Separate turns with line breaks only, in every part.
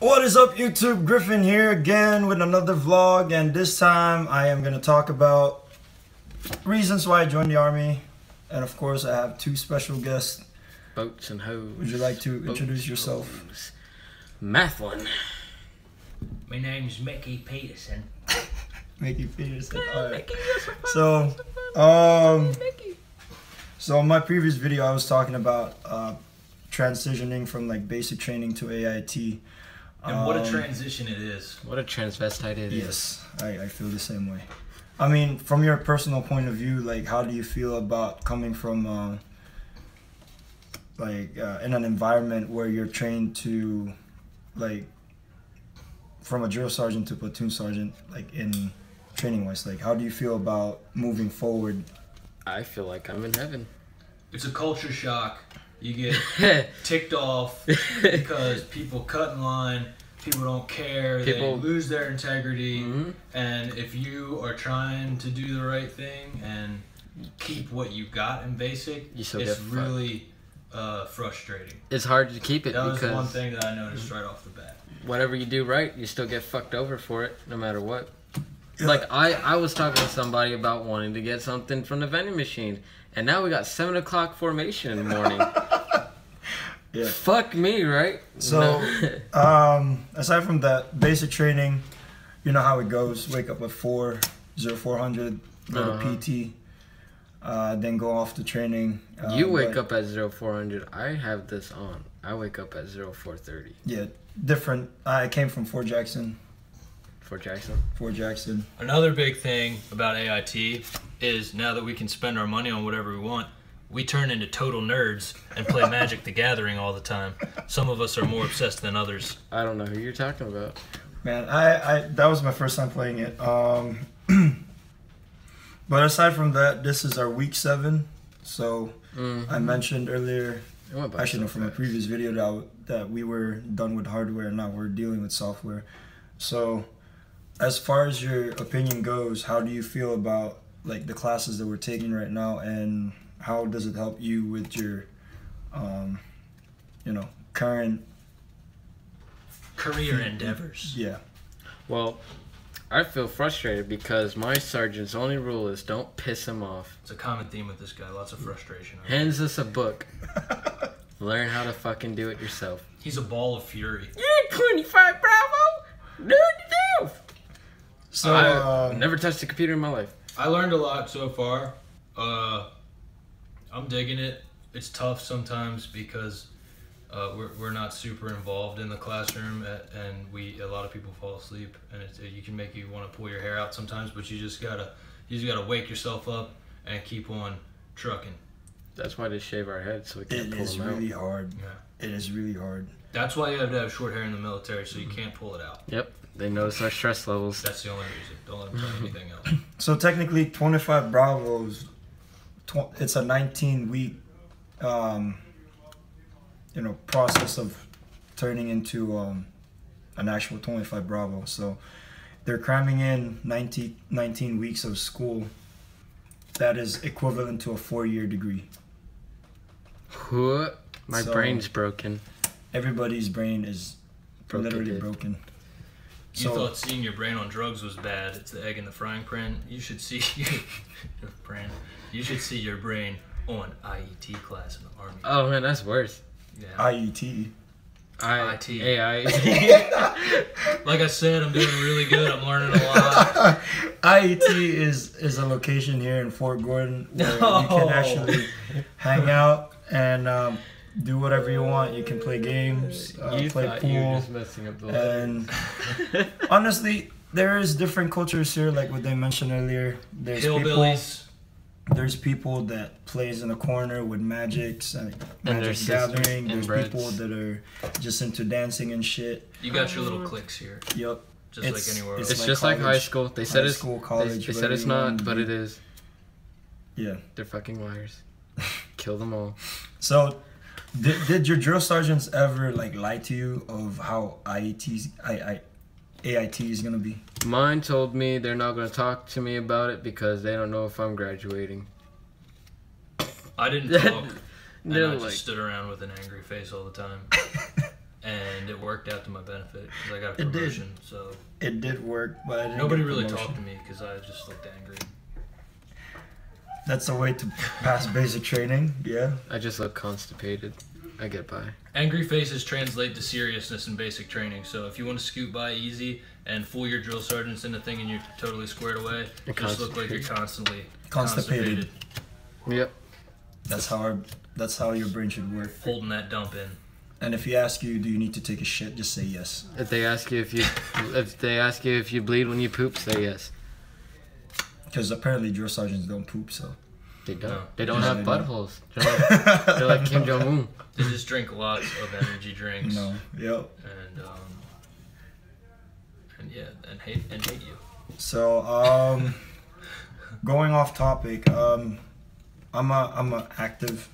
What is up YouTube? Griffin here again with another vlog and this time I am going to talk about reasons why I joined the army and of course I have two special guests.
Boats and hoes.
Would you like to
Boats,
introduce yourself?
hoes. Mathlin.
My name's Mickey Peterson.
Mickey Peterson. Alright. So, um, so in my previous video I was talking about uh, transitioning from like basic training to AIT.
And what a
Um,
transition it is.
What a transvestite it is.
Yes, I, I feel the same way. I mean, from your personal point of view, like, how do you feel about coming from, uh, like, uh, in an environment where you're trained to, like, from a drill sergeant to platoon sergeant, like, in training wise? Like, how do you feel about moving forward?
I feel like I'm in heaven.
It's a culture shock. You get ticked off because people cut in line, people don't care,
People-
they lose their integrity,
Mhm.
and if you are trying to do the right thing and keep what you got in basic,
You
it's really uh, frustrating.
It's hard to keep it
That was
because
one thing that I noticed right off the bat.
whatever you do right, you still get fucked over for it, no matter what. Like I, I was talking to somebody about wanting to get something from the vending machine, and now we got seven o'clock formation in the morning.
Yeah.
Fuck me, right?
So,
No.
um, aside from that, basic training, you know how it goes. Wake up at 4, 0400, go
Uh-huh.
to PT, uh, then go off to training. Uh,
you wake
but-
up at 0400. I have this on. I wake up at 0430
Yeah, different. I came from Fort Jackson.
Fort Jackson.
Fort Jackson.
Another big thing about AIT is now that we can spend our money on whatever we want, we turn into total nerds and play Magic the Gathering all the time. Some of us are more obsessed than others.
I don't know who you're talking about.
Man, I, I that was my first time playing it. Um, but aside from that, this is our week seven. So
Mm.
I mentioned earlier,
I went by
actually,
so
no, from a previous video that that we were done with hardware and now we're dealing with software. So, as far as your opinion goes, how do you feel about like the classes that we're taking right now, and how does it help you with your, um, you know, current
Career endeavors.
yeah.
Well, I feel frustrated because my sergeant's only rule is don't piss him off.
It's a common theme with this guy. Lots of frustration.
Hands us a book. Learn how to fucking do it yourself.
He's a ball of fury.
You're 25 Bravo. Do it yourself.
So,
I
um,
never touched a computer in my life.
I learned a lot so far. Uh, I'm digging it. It's tough sometimes because uh, we're, we're not super involved in the classroom, a- and we a lot of people fall asleep, and it's, you can make you want to pull your hair out sometimes. But you just gotta you just gotta wake yourself up and keep on trucking.
That's why they shave our heads so we can't
it
pull
is
them out.
really hard.
Yeah.
It is really hard.
That's why you have to have short hair in the military, so you can't pull it out.
Yep. They notice our stress levels.
That's the only reason. Don't let them tell anything else.
So technically, 25 Bravos, tw- it's a 19 week, um, you know, process of turning into um, an actual 25 Bravo. So they're cramming in 19, 19 weeks of school. That is equivalent to a four year degree.
My
So-
brain's broken.
Everybody's brain is
Broken,
literally
dude.
broken.
You
So-
thought seeing your brain on drugs was bad. It's the egg in the frying pan. You should see your brain. You should see your brain on IET class in the army.
Oh man, that's worse.
Yeah.
IET.
I
IT.
AI.
Like I said, I'm doing really good. I'm learning a lot.
IET is is a location here in Fort Gordon where you can actually hang out and um, do whatever you want. You can play games, uh,
you
play
thought you
pool,
just messing up the
and honestly, there is different cultures here. Like what they mentioned earlier, there's people.
Hillbillies.
There's people that plays in a corner with magics and
their
magic
sisters
gathering.
and
There's
breads.
people that are just into dancing and shit.
You got your little cliques here,
Yep.
just
It's-
like anywhere else.
it's
It's
like
just like high school. They said
High
it's
school,
they,
college,
they said it's not, but it is.
Yeah.
They're fucking liars. Kill them all.
So, did, did your drill sergeants ever like lie to you of how IET's I, I, AIT is gonna be?
Mine told me they're not going to talk to me about it because they don't know if I'm graduating.
I didn't talk. And
They're
I
like,
just stood around with an angry face all the time. and it worked out to my benefit because I got a
It did.
promotion. So
It did work, but I didn't
nobody
get a
really
promotion.
talked to me because I just looked angry.
That's the way to pass basic training. Yeah.
I just look constipated. I get by.
Angry faces translate to seriousness in basic training. So if you want to scoot by easy and fool your drill sergeants into thinking you're totally squared away,
You're
just look like you're constantly
Constipated.
Yep.
That's how our, that's how your brain should work.
holding that dump in.
And if you ask you, do you need to take a shit? Just say yes.
If they ask you if you if they ask you if you bleed when you poop, say yes.
Because apparently drill sergeants don't poop, so.
They don't.
No.
They don't
No,
have
they don't.
buttholes. They're like, they're like Kim Jong Un.
They just drink lots of energy drinks.
No. Yep.
And um, and yeah, and hate and hate you.
So, um, going off topic, um, I'm a I'm a active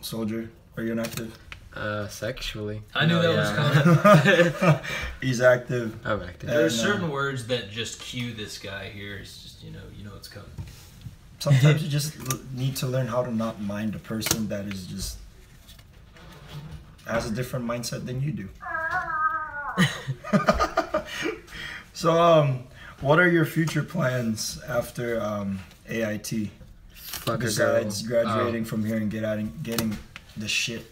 soldier. Are you an active?
Uh, sexually.
I knew
No,
that was
yeah.
coming.
He's active.
I'm active.
Uh,
There's
no.
certain words that just cue this guy here. It's just you know you know it's coming.
Sometimes you just l- need to learn how to not mind a person that is just has a different mindset than you do. so, um, what are your future plans after um, AIT?
Fuck a
Besides
girl.
graduating from here and get out and getting the shit,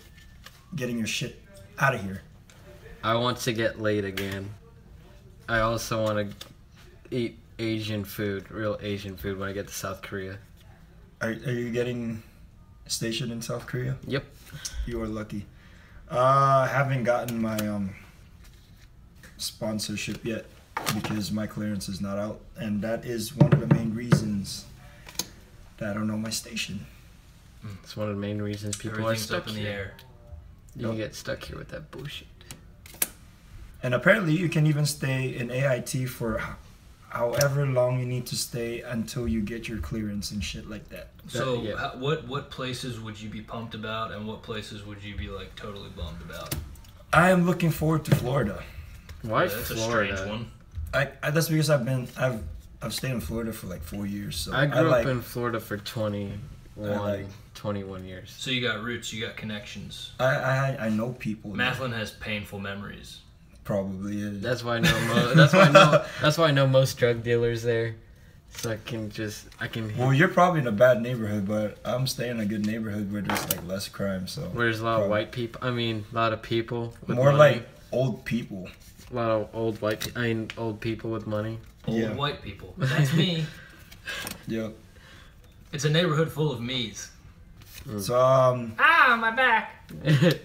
getting your shit out of here.
I want to get laid again. I also want to eat Asian food, real Asian food, when I get to South Korea.
Are, are you getting stationed in South Korea?
Yep.
You are lucky. Uh, I haven't gotten my um, sponsorship yet because my clearance is not out, and that is one of the main reasons that I don't know my station.
It's one of the main reasons people are
Everything's
stuck
up in the air.
You get stuck here with that bullshit.
And apparently, you can even stay in AIT for however long you need to stay until you get your clearance and shit like that.
So
yeah.
how, what what places would you be pumped about, and what places would you be like totally bummed about?
I am looking forward to Florida.
Why
Yeah, that's
Florida?
a strange one.
I, I that's because I've been I've I've stayed in Florida for like four years. So
I grew
like,
up in Florida for 21,
like-
21 years.
So you got roots, you got connections.
I I, I know people.
Mathlin has painful memories.
probably is.
That's why I know. Mo- that's why I know. That's why I know most drug dealers there. So I can just I can.
Well, you're probably in a bad neighborhood, but I'm staying in a good neighborhood where there's like less crime. So
where there's a lot of white people. I mean, a lot of people. With
more
money.
like old people.
a lot of old white. pe- I mean, old people with money.
Old
Yeah.
white people. That's me.
Yep.
It's a neighborhood full of me's.
So um,
Ah, my back.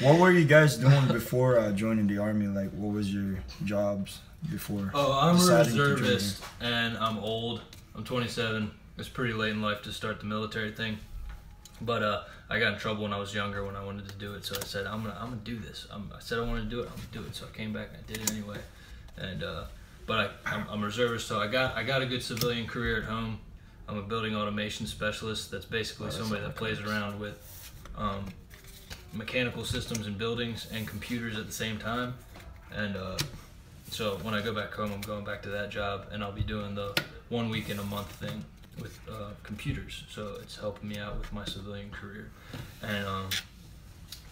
what were you guys doing before uh, joining the army? Like, what was your jobs before?
Oh, I'm a
Deciding to join
reservist, and I'm old. I'm 27. It's pretty late in life to start the military thing, but uh, I got in trouble when I was younger when I wanted to do it. So I said, I'm gonna, I'm gonna do this. I'm, I said I wanted to do it. I'm gonna do it. So I came back and I did it anyway. And uh, but I, I'm, I'm a reservist, so I got, I got a good civilian career at home. I'm a building automation specialist. That's basically
Oh, that's
somebody that plays around with um, mechanical systems and buildings and computers at the same time. And uh, so when I go back home, I'm going back to that job, and I'll be doing the one week in a month thing with uh, computers. So it's helping me out with my civilian career. And um,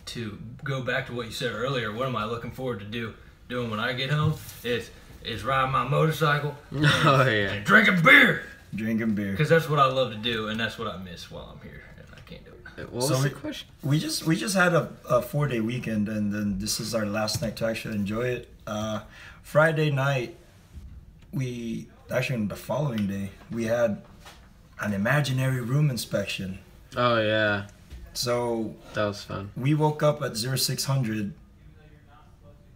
to go back to what you said earlier, what am I looking forward to do doing when I get home? Is is riding my motorcycle
oh yeah.
and drinking beer
Drinking beer.
because that's what I love to do, and that's what I miss while I'm here, and I can't do it.
What
So
was the
we-
question?
We just we just had a, a four day weekend, and then this is our last night to actually enjoy it. Uh, Friday night, we actually on the following day we had an imaginary room inspection.
Oh yeah,
So
that was fun.
we woke up at 0600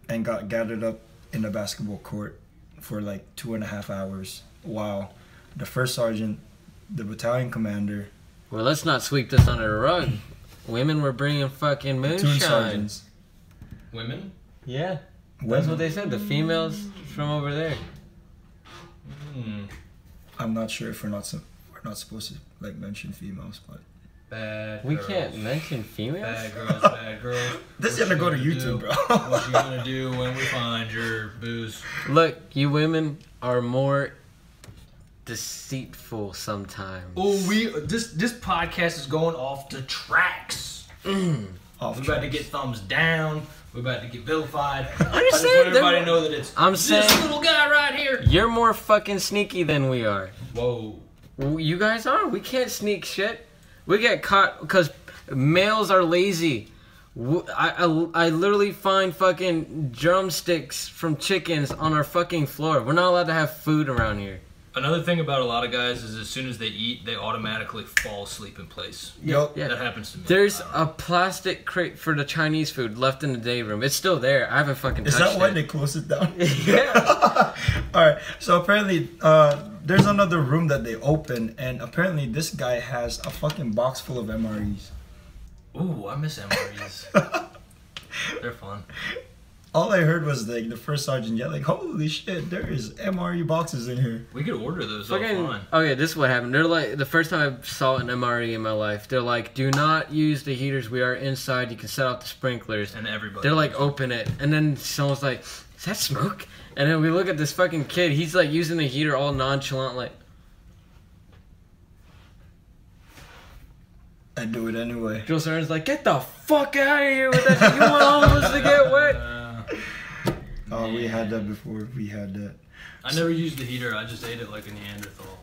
and got gathered up in the basketball court for like two and a half hours while the first sergeant the battalion commander
Well, let's not sweep this under the rug. Women were bringing fucking
two
moonshine.
sergeants
Women?
Yeah, that's what they said. The females from over there.
Hmm.
i'm not sure if we're not some we're not supposed to like mention females but
Bad.
We
girls.
can't mention females.
Bad girls, bad girls.
this is gonna go to youtube
do?
bro
what you gonna do when we find your booze?
Look, you women are more deceitful sometimes.
Oh, we this this podcast is going off the tracks. Mm.
Off
We about to get thumbs down. We're about to get vilified. I just
saying,
want everybody know that it's
I'm
this
saying-
little guy right here.
You're more fucking sneaky than we are.
Whoa.
You guys are. We can't sneak shit. We get caught because males are lazy. I I literally find fucking drumsticks from chickens on our fucking floor. We're not allowed to have food around here.
Another thing about a lot of guys is as soon as they eat, they automatically fall asleep in place.
Yep.
Yeah.
That happens to me.
There's
I don't know.
a plastic crate for the Chinese food left in the day room. It's still there. I haven't fucking
Is
touched
that why
it.
they closed it down?
Yeah.
All right. So apparently, uh, there's another room that they open, and apparently this guy has a fucking box full of MREs.
Ooh, I miss MREs. They're fun.
All I heard was like the first sergeant yell like, "Holy shit! There is MRE boxes in here."
We could order those
Fucking,
offline.
oh yeah, this is what happened. They're like the first time I saw an MRE in my life. They're like, do not use the heaters. We are inside. You can set off the sprinklers.
And everybody.
They're like, open it, and then someone's like, is that smoke? And then we look at this fucking kid. He's like using the heater all nonchalant, like.
I do it anyway.
Joe Sargent's like, get the fuck out of here with that. You want all of us to get wet?
Uh,
Oh, we had that before. We had that.
I never used the heater. I just ate it like a Neanderthal.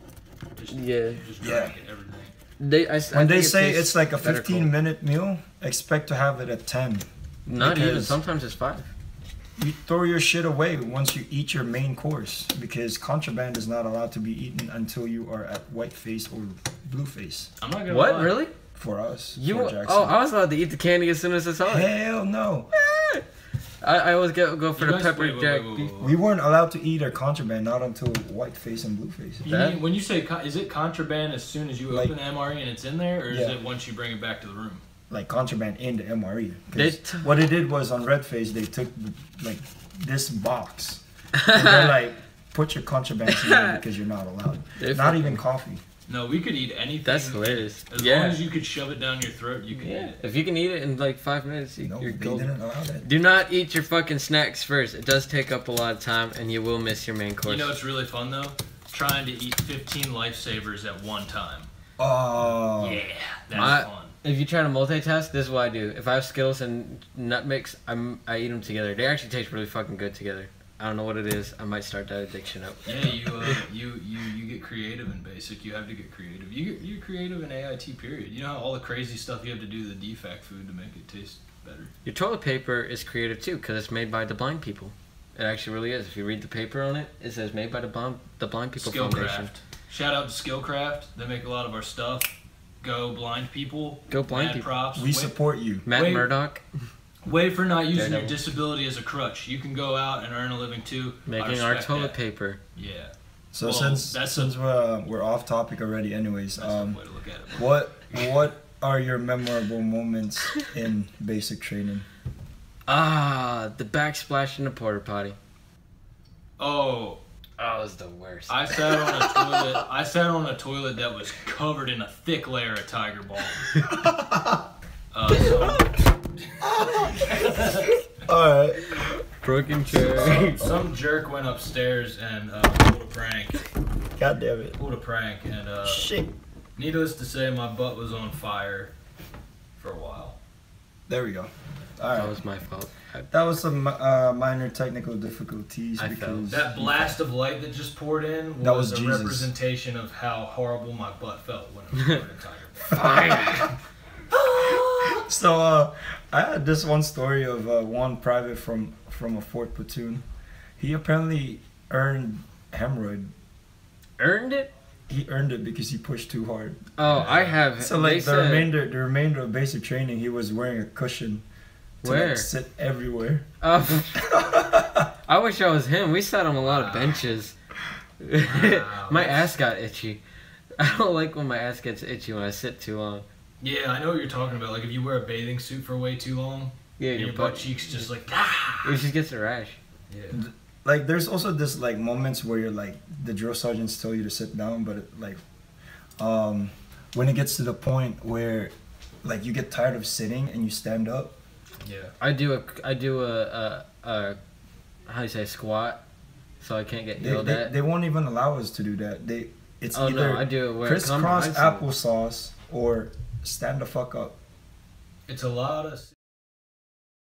Just,
Yeah.
Just
Yeah.
everything.
They, I, s- I
When they
it
say it's like a 15
cold.
minute meal, expect to have it at 10.
Not even. Sometimes it's five.
You throw your shit away once you eat your main course because contraband is not allowed to be eaten until you are at white phase or blue phase.
I'm not gonna
What?
lie.
Really?
For us,
You?
for oh, Jackson.
Oh, I was allowed to eat the candy as soon as I saw it.
Hell no.
I, I always go go for
You
the
guys-
pepper
wait, wait,
jack.
wait, wait,
beef.
wait, wait.
We weren't allowed to eat our contraband not until white phase and blue phase.
You mean, when you say con- is it contraband as soon as you
Like-
open the MRE and it's in there, or is it once you bring it back to the room?
Like contraband in the MRE.
They t-
what they did was on red phase they took like this box and they're like put your contraband in there because you're not allowed.
They're
Not even coffee.
No, we could eat anything.
That's hilarious.
As
yeah.
long as you could shove it down your throat, you could eat
yeah.
it.
If you can eat it in like five minutes, you,
No,
you're golden.
didn't allow that.
Do not eat your fucking snacks first. It does take up a lot of time, and you will miss your main course.
You know what's really fun though? Trying to eat 15 lifesavers at one time.
Oh.
Yeah, that's
My-
fun.
if you try to multitask, this is what I do. If I have Skittles and nut mix, I'm I eat them together. They actually taste really fucking good together. I don't know what it is. I might start that addiction up.
Yeah, you, uh, you you you get creative in basic. You have to get creative. You get you're creative in AIT. Period. You know how all the crazy stuff you have to do to the defect food to make it taste better.
Your toilet paper is creative too, because it's made by the blind people. It actually really is. If you read the paper on it, it says made by the blind the blind people foundation.
Skilcraft. Shout out to Skilcraft. They make a lot of our stuff. Go blind people.
Go blind
Mad
people.
props.
We
Wait-
support you.
Matt
Wait.
Murdock
Way for not using your disability as a crutch. You can go out and earn a living too.
Making our toilet
that.
paper.
Yeah,
So
Well,
since
that's
since we're, we're off topic already, anyways,
that's
um,
way to look at it.
what what are your memorable moments in basic training?
Ah, the backsplash in the porta potty.
Oh,
That was the worst.
I sat on a toilet. I sat on a toilet that was covered in a thick layer of tiger balm. Uh, so,
All right.
Broken chair.
some jerk went upstairs and uh, pulled a prank.
God damn it.
Pulled a prank, and uh,
Shit.
needless to say, my butt was on fire for a while.
There we go. All
That was my fault. I,
That was some uh, minor technical difficulties
I
because
That blast of light that just poured in was,
That was
a
Jesus.
representation of how horrible my butt felt when it was covered in tiger balm.
So uh, I had this one story of uh, one private from from a fourth platoon. He apparently earned hemorrhoid.
earned it.
He earned it because he pushed too hard.
Oh, I have.
So
they
like the
said-
remainder, the remainder of basic training, he was wearing a cushion to
Where?
like, sit everywhere.
Oh, I wish I was him. We sat on a lot of benches.
Wow,
my ass got itchy. I don't like when my ass gets itchy when I sit too long.
Yeah, I know what you're talking about. Like if you wear a bathing suit for way too long,
Yeah, your,
your butt
butt
cheeks just like ah.
It just gets a rash.
Yeah.
Like there's also this like moments where you're like the drill sergeants tell you to sit down, but like um when it gets to the point where like you get tired of sitting and you stand up.
Yeah.
I do a I do a a, a how do you say squat, so I can't get
They,
yelled
they,
at.
they won't even allow us to do that. They it's
oh
either
no, I do it where 'cause
crisscross applesauce or stand the fuck up.
It's a lot of